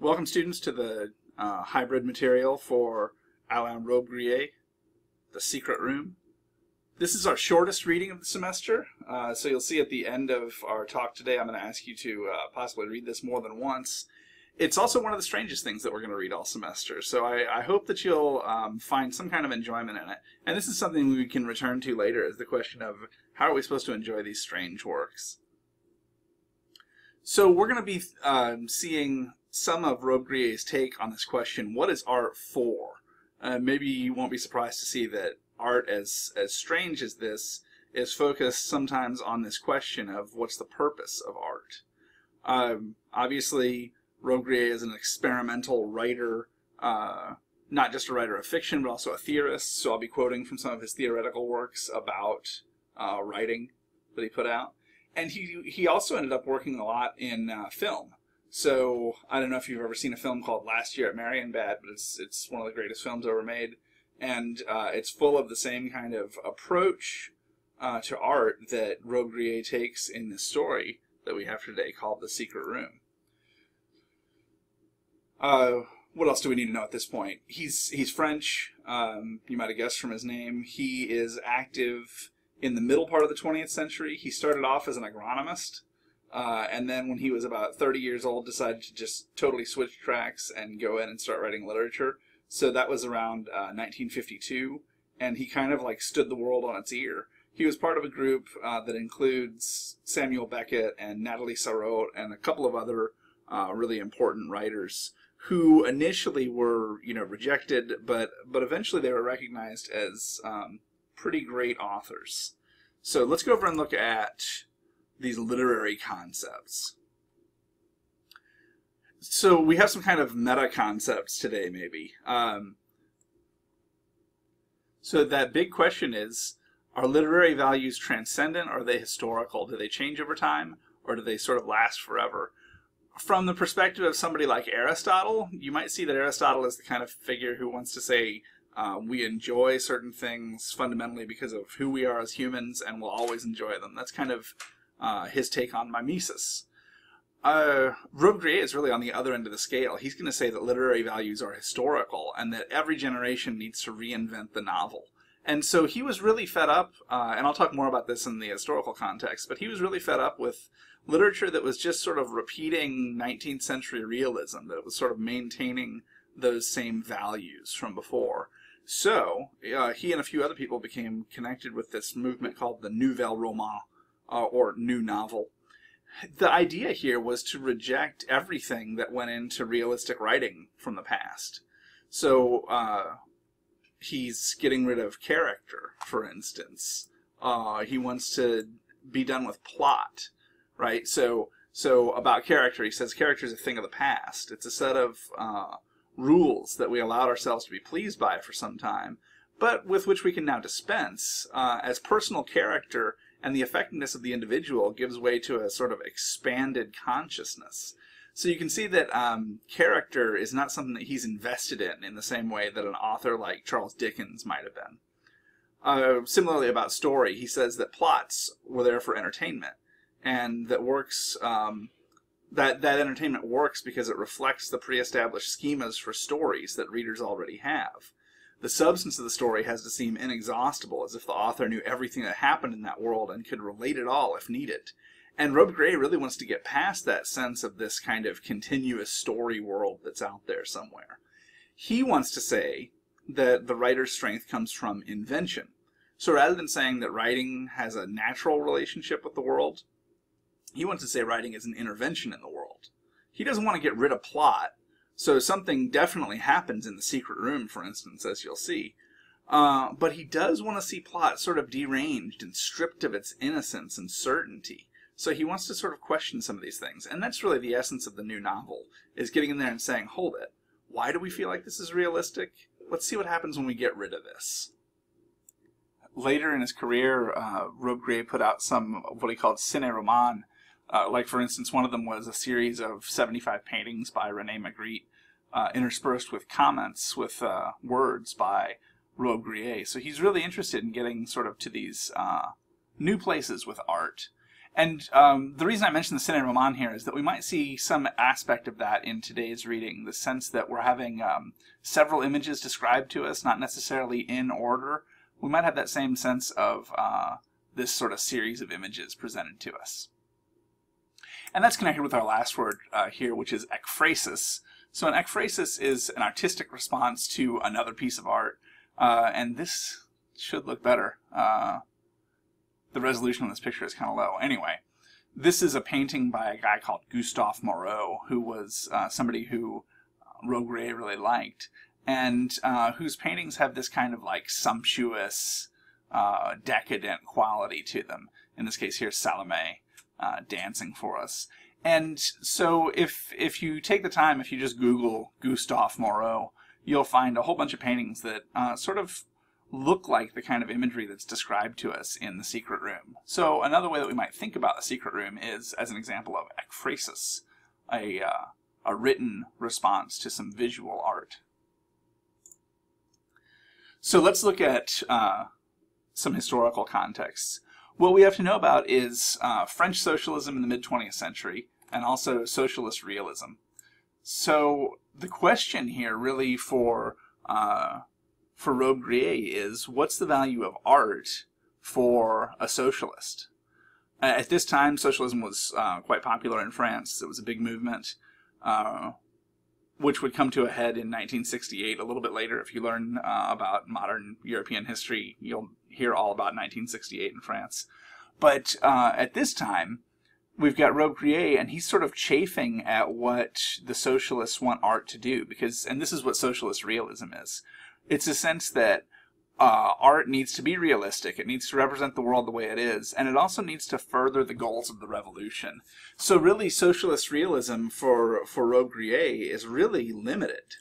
Welcome students to the uh, hybrid material for Alain Robbe-Grillet, The Secret Room. This is our shortest reading of the semester, uh, so you'll see at the end of our talk today I'm going to ask you to uh, possibly read this more than once. It's also one of the strangest things that we're going to read all semester, so I, I hope that you'll um, find some kind of enjoyment in it. And this is something we can return to later is the question of how are we supposed to enjoy these strange works. So we're going to be um, seeing some of Robbe-Grillet's take on this question, what is art for? Uh, maybe you won't be surprised to see that art, as, as strange as this, is focused sometimes on this question of what's the purpose of art. Um, obviously, Robbe-Grillet is an experimental writer, uh, not just a writer of fiction, but also a theorist, so I'll be quoting from some of his theoretical works about uh, writing that he put out. And he, he also ended up working a lot in uh, film. So I don't know if you've ever seen a film called Last Year at Marienbad, but it's it's one of the greatest films ever made, and uh, it's full of the same kind of approach uh, to art that Robbe-Grillet takes in this story that we have today called The Secret Room. Uh, what else do we need to know at this point? He's he's French. Um, you might have guessed from his name. He is active in the middle part of the 20th century. He started off as an agronomist uh, and then when he was about 30 years old, decided to just totally switch tracks and go in and start writing literature. So that was around uh, 1952, and he kind of like stood the world on its ear. He was part of a group uh, that includes Samuel Beckett and Nathalie Sarraute and a couple of other uh, really important writers who initially were, you know, rejected, but but eventually they were recognized as um, pretty great authors. So let's go over and look at these literary concepts. So we have some kind of meta concepts today, maybe. Um, so that big question is, are literary values transcendent are they historical? Do they change over time or do they sort of last forever? From the perspective of somebody like Aristotle, you might see that Aristotle is the kind of figure who wants to say uh, we enjoy certain things fundamentally because of who we are as humans and will always enjoy them. That's kind of uh, his take on mimesis. Uh, Robbe-Grillet is really on the other end of the scale. He's going to say that literary values are historical and that every generation needs to reinvent the novel. And so he was really fed up, uh, and I'll talk more about this in the historical context, but he was really fed up with literature that was just sort of repeating 19th century realism, that was sort of maintaining those same values from before. So uh, he and a few other people became connected with this movement called the Nouvelle Roman, uh, or new novel. The idea here was to reject everything that went into realistic writing from the past. So uh, he's getting rid of character, for instance. Uh, he wants to be done with plot, right? So so about character, he says character is a thing of the past. It's a set of uh, rules that we allowed ourselves to be pleased by for some time, but with which we can now dispense. Uh, as personal character and the effectiveness of the individual gives way to a sort of expanded consciousness. So you can see that um, character is not something that he's invested in in the same way that an author like Charles Dickens might have been. Uh, similarly about story, he says that plots were there for entertainment, and that works um, that that entertainment works because it reflects the pre-established schemas for stories that readers already have the substance of the story has to seem inexhaustible, as if the author knew everything that happened in that world and could relate it all if needed. And Robbe-Grillet really wants to get past that sense of this kind of continuous story world that's out there somewhere. He wants to say that the writer's strength comes from invention. So rather than saying that writing has a natural relationship with the world, he wants to say writing is an intervention in the world. He doesn't want to get rid of plot. So something definitely happens in the secret room, for instance, as you'll see. Uh, but he does want to see plot sort of deranged and stripped of its innocence and certainty. So he wants to sort of question some of these things. And that's really the essence of the new novel, is getting in there and saying, hold it, why do we feel like this is realistic? Let's see what happens when we get rid of this. Later in his career, uh, Robbe-Grillet put out some what he called ciné-roman, uh, like, for instance, one of them was a series of 75 paintings by Rene Magritte, uh, interspersed with comments with uh, words by Robbe-Grillet. So he's really interested in getting sort of to these uh, new places with art. And um, the reason I mention the Cine Roman here is that we might see some aspect of that in today's reading, the sense that we're having um, several images described to us, not necessarily in order. We might have that same sense of uh, this sort of series of images presented to us. And that's connected with our last word uh, here, which is ekphrasis. So an ekphrasis is an artistic response to another piece of art. Uh, and this should look better. Uh, the resolution on this picture is kind of low. Anyway, this is a painting by a guy called Gustave Moreau, who was uh, somebody who uh, really liked, and uh, whose paintings have this kind of like sumptuous, decadent quality to them. In this case, here's Salome uh, dancing for us. And so if if you take the time, if you just Google Gustave Moreau, you'll find a whole bunch of paintings that uh, sort of look like the kind of imagery that's described to us in the secret room. So another way that we might think about the secret room is as an example of ekphrasis, a, uh, a written response to some visual art. So let's look at uh, some historical contexts. What we have to know about is uh, French socialism in the mid-20th century and also socialist realism. So the question here really for uh, for Robbe-Grillet is what's the value of art for a socialist? At this time, socialism was uh, quite popular in France. It was a big movement, uh, which would come to a head in 1968. A little bit later, if you learn uh, about modern European history, you'll hear all about 1968 in France. But uh, at this time, we've got Robbe-Grillet, and he's sort of chafing at what the socialists want art to do, because, and this is what socialist realism is. It's a sense that uh, art needs to be realistic. It needs to represent the world the way it is, and it also needs to further the goals of the revolution. So really, socialist realism for for Robbe-Grillet is really limited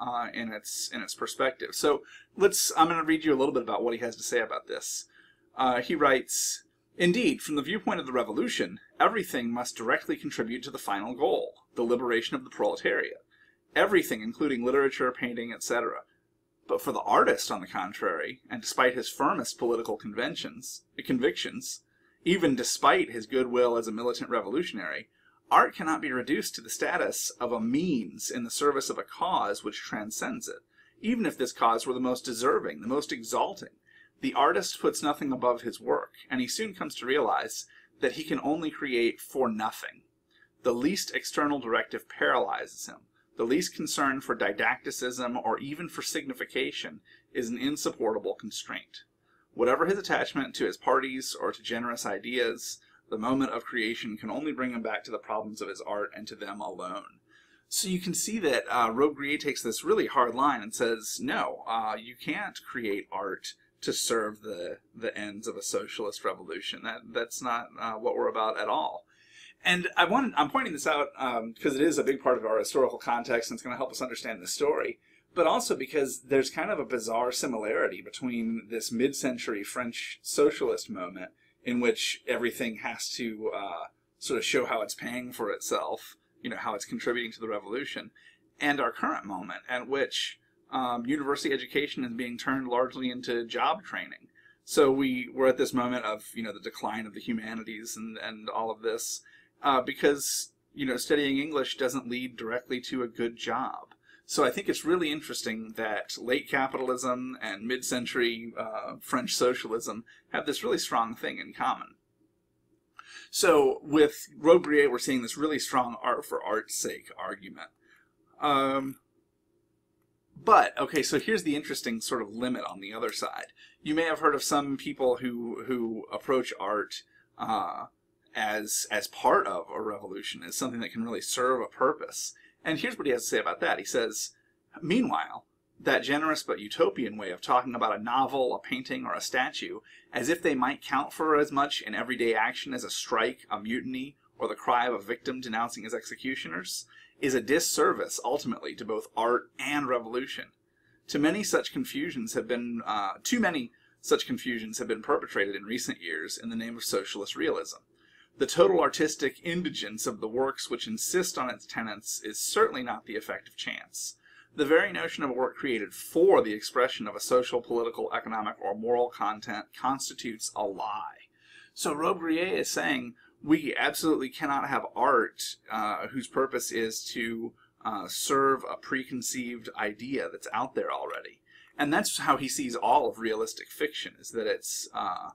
uh, in its in its perspective. So let's. I'm going to read you a little bit about what he has to say about this. Uh, he writes. Indeed, from the viewpoint of the revolution, everything must directly contribute to the final goal, the liberation of the proletariat. Everything, including literature, painting, etc., but for the artist, on the contrary, and despite his firmest political conventions, convictions, even despite his goodwill as a militant revolutionary, art cannot be reduced to the status of a means in the service of a cause which transcends it, even if this cause were the most deserving, the most exalting. The artist puts nothing above his work, and he soon comes to realize that he can only create for nothing. The least external directive paralyzes him. The least concern for didacticism or even for signification is an insupportable constraint. Whatever his attachment to his parties or to generous ideas, the moment of creation can only bring him back to the problems of his art and to them alone. So you can see that uh, Robbe-Grillet takes this really hard line and says, no, uh, you can't create art to serve the, the ends of a socialist revolution. That, that's not uh, what we're about at all. And I want, I'm pointing this out because um, it is a big part of our historical context and it's going to help us understand the story, but also because there's kind of a bizarre similarity between this mid-century French socialist moment in which everything has to uh, sort of show how it's paying for itself, you know, how it's contributing to the revolution, and our current moment at which um, university education is being turned largely into job training. So we we're at this moment of you know the decline of the humanities and and all of this, uh, because you know studying English doesn't lead directly to a good job. So I think it's really interesting that late capitalism and mid-century uh, French socialism have this really strong thing in common. So with Robbe-Grillet, we're seeing this really strong art for art's sake argument. Um, but okay, so here's the interesting sort of limit on the other side. You may have heard of some people who who approach art uh, as as part of a revolution, as something that can really serve a purpose. And here's what he has to say about that. He says, meanwhile, that generous but utopian way of talking about a novel, a painting, or a statue, as if they might count for as much in everyday action as a strike, a mutiny, or the cry of a victim denouncing his executioners, is a disservice ultimately to both art and revolution. To many such confusions have been uh, too many such confusions have been perpetrated in recent years in the name of socialist realism. The total artistic indigence of the works which insist on its tenets is certainly not the effect of chance. The very notion of a work created for the expression of a social, political, economic, or moral content constitutes a lie. So Robbe-Grillet is saying we absolutely cannot have art uh, whose purpose is to uh, serve a preconceived idea that's out there already. And that's how he sees all of realistic fiction, is that it's uh,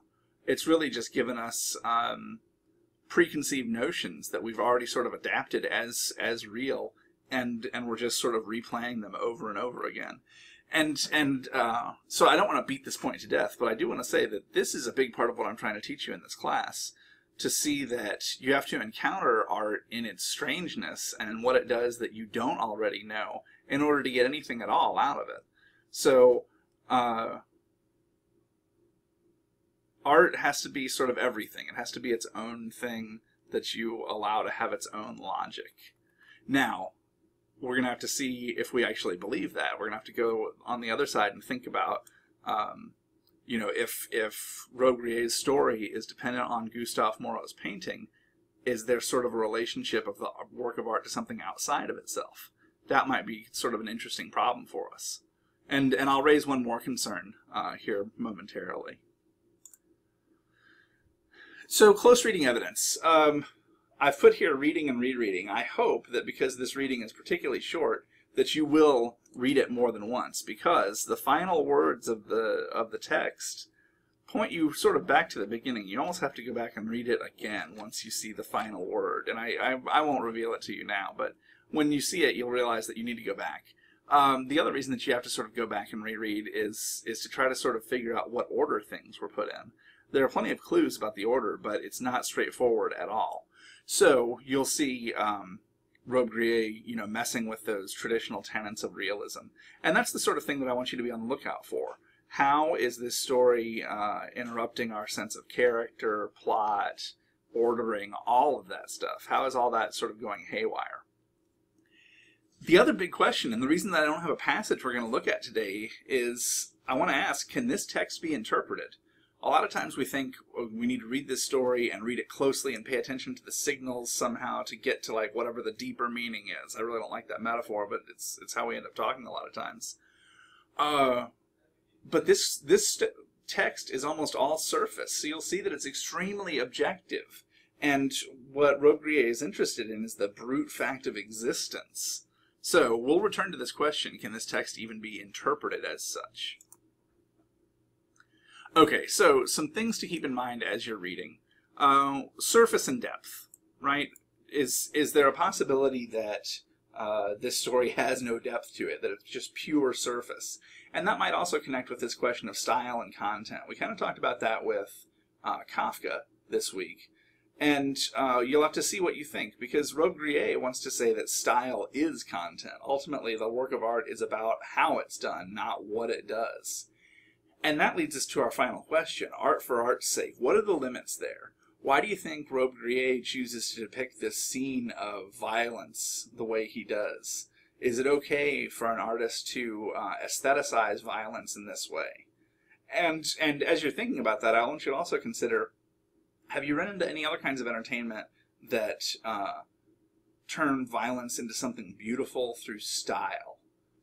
it's really just given us um, preconceived notions that we've already sort of adapted as as real, and and we're just sort of replaying them over and over again. And and uh, so I don't want to beat this point to death, but I do want to say that this is a big part of what I'm trying to teach you in this class to see that you have to encounter art in its strangeness and what it does that you don't already know in order to get anything at all out of it. So, uh, art has to be sort of everything. It has to be its own thing that you allow to have its own logic. Now, we're going to have to see if we actually believe that. We're going to have to go on the other side and think about um, you know, if if Robbe-Grillet's story is dependent on Gustave Moreau's painting, is there sort of a relationship of the work of art to something outside of itself? That might be sort of an interesting problem for us. And and I'll raise one more concern uh, here momentarily. So close reading evidence. Um, I've put here reading and rereading. I hope that because this reading is particularly short, that you will read it more than once because the final words of the of the text point you sort of back to the beginning. You almost have to go back and read it again once you see the final word. And I, I, I won't reveal it to you now, but when you see it, you'll realize that you need to go back. Um, the other reason that you have to sort of go back and reread is is to try to sort of figure out what order things were put in. There are plenty of clues about the order, but it's not straightforward at all. So you'll see um, Robbe-Grillet, you know, messing with those traditional tenets of realism. And that's the sort of thing that I want you to be on the lookout for. How is this story uh, interrupting our sense of character, plot, ordering, all of that stuff? How is all that sort of going haywire? The other big question, and the reason that I don't have a passage we're going to look at today, is I want to ask, can this text be interpreted? A lot of times we think we need to read this story and read it closely and pay attention to the signals somehow to get to like whatever the deeper meaning is. I really don't like that metaphor, but it's it's how we end up talking a lot of times. Uh, but this this text is almost all surface, so you'll see that it's extremely objective. And what Robbe-Grillet is interested in is the brute fact of existence. So we'll return to this question: Can this text even be interpreted as such? Okay, so some things to keep in mind as you're reading. Uh, surface and depth, right? Is is there a possibility that uh, this story has no depth to it, that it's just pure surface? And that might also connect with this question of style and content. We kind of talked about that with uh, Kafka this week. And uh, you'll have to see what you think, because Robbe-Grillet wants to say that style is content. Ultimately, the work of art is about how it's done, not what it does. And that leads us to our final question art for art's sake. What are the limits there? Why do you think Robbe-Grillet chooses to depict this scene of violence the way he does? Is it okay for an artist to uh, aestheticize violence in this way? And and as you're thinking about that, I want you to also consider: Have you run into any other kinds of entertainment that uh, turn violence into something beautiful through style?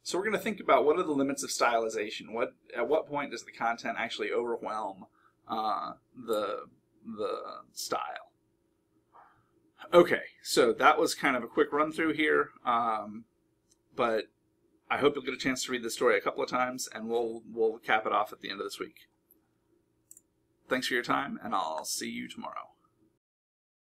So we're going to think about what are the limits of stylization. What at what point does the content actually overwhelm uh, the the style? Okay, so that was kind of a quick run through here, um, but I hope you'll get a chance to read the story a couple of times, and we'll we'll cap it off at the end of this week. Thanks for your time, and I'll see you tomorrow.